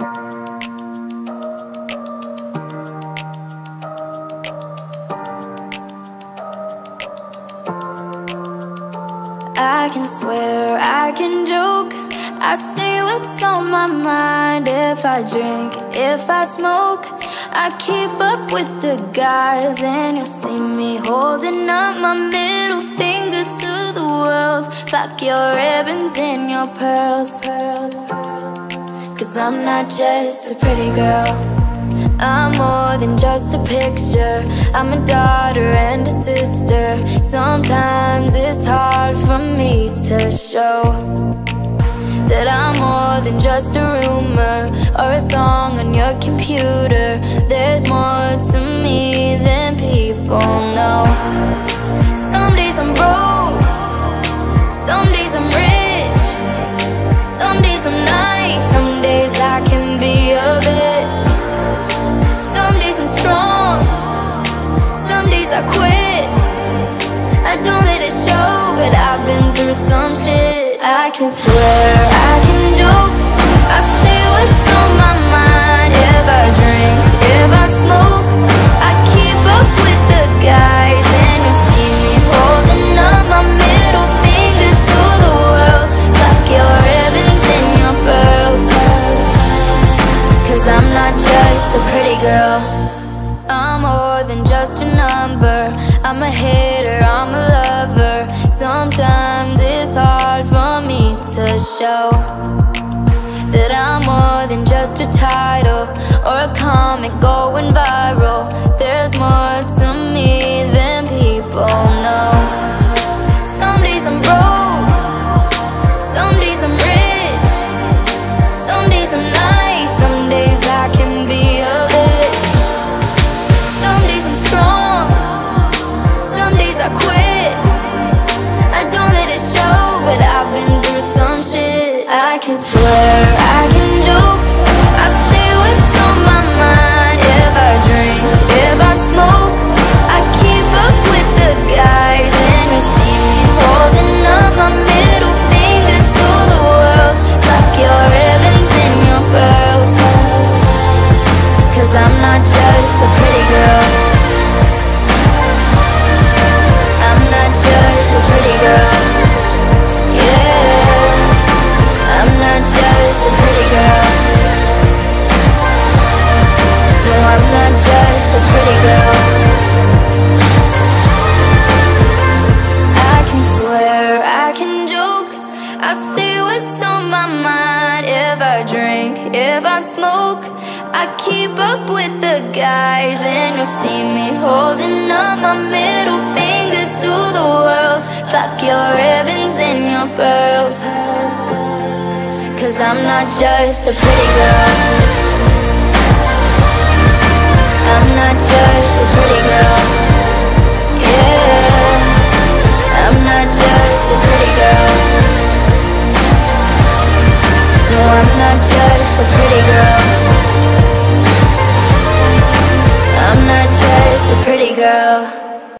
I can swear, I can joke. I say what's on my mind. If I drink, if I smoke I keep up with the guys. And you'll see me holding up my middle finger to the world. Fuck your ribbons and your pearls Cause I'm not just a pretty girl. I'm more than just a picture. I'm a daughter and a sister. Sometimes it's hard for me to show That I'm more than just a rumor Or a song on your computer don't let it show But I've been through some shit. I can swear, I can joke. I say what's on my mind. If I drink, if I smoke I keep up with the guys. And you see me holding up my middle finger to the world Fuck your ribbons and your pearls. Cause I'm not just a pretty girl. I'm more than just a number. I'm a hater, Sometimes it's hard for me to show That I'm more than just a title Or a comment going viral if I drink, if I smoke I keep up with the guys. And you'll see me holding up my middle finger to the world. Fuck your ribbons and your pearls. Cause I'm not just a pretty girl